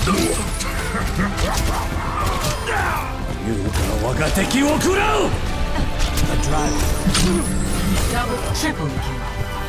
優香我が敵を食らう A drive. Double, triple kill.